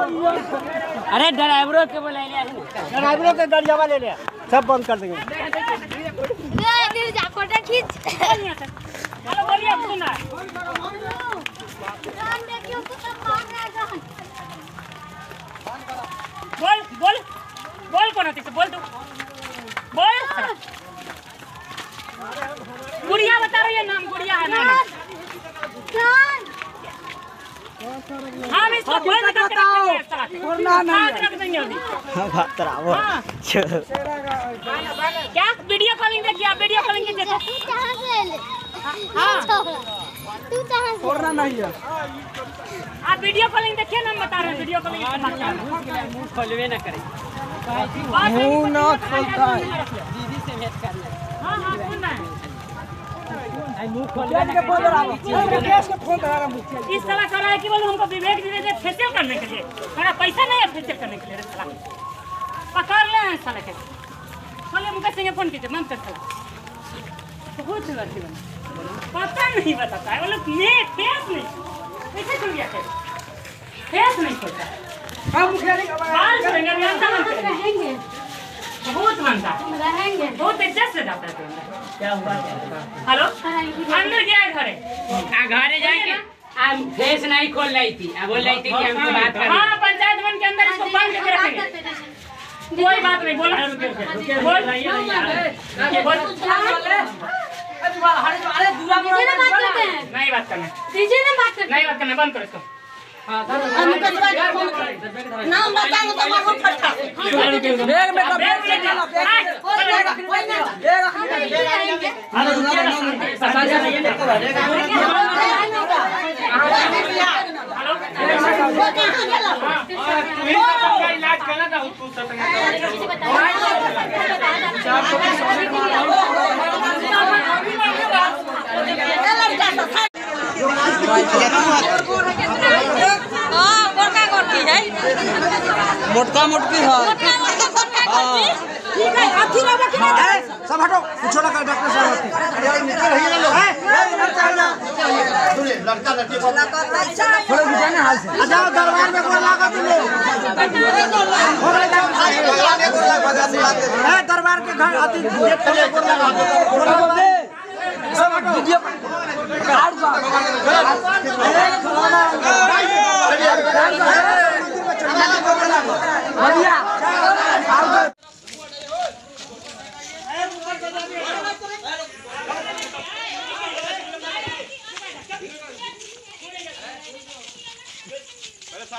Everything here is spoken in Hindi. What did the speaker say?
अरे ड्राइवरों के बोला ड्राइवरों के गाड़ियावा ले लिया सब बंद कर देंगे। बोल बोल बोल कौन है? बोल तू। बोल। बता है नाम गुड़िया है नाम जान हाँ इसको बता के नहीं हाथ रख देंगे अभी। खतरावो हाँ। क्या? वीडियो कॉलिंग देखिए आप वीडियो कॉलिंग कीजिए कहाँ से ले हाँ। तू कहाँ से छोड़ना नहीं है। आप वीडियो कॉलिंग देखिए ना हम बता रहे हैं वीडियो कॉलिंग मुँह खोलवे ना करें। मुँह ना खोलता है। दीदी से भेंट कर ले हाँ हाँ सुन रहे हैं। इस तरह कर रहा है कि बोले हमको विवेक जी दे फेशियल करने के लिए। मेरा पैसा नहीं है फेशियल करने के लिए साला। पकड़ ले हैं साले के। बोले मुकेश सिंह फ़ोन कीजिए मन करते बहुत लड़की बना पता नहीं बताता है। बोले नहीं फेस नहीं। कैसे खुल गया फेस? नहीं खुलता। हाँ बाल करेंगे रहेंगे बहुत बनता रहेंगे बहुत इज़्ज़त से जाता है क्या हुआ हेलो अंदर गया है घरे आ, घरे जाके फेस नहीं खोल रही थी बोल रही थी कि हमसे बात करनी हाँ पंचायत वन के अंदर इसको बंद करके रखेंगे कोई बात नहीं बोल बोल डीजे ने बात करते हैं नहीं बात करना बात नहीं बात करना बंद करो इसको बताओ तो मारो फटका बैग में बैग में चला, बैग रहेंगे मोटका मोटकी है। सब हटो पूछो ना डॉक्टर साहब थोड़े बुझाने हाल से। जाओ दरबार में गोर लगा लोग हो। दरबार के घर अति लगा थोड़ा बोल सब हटो।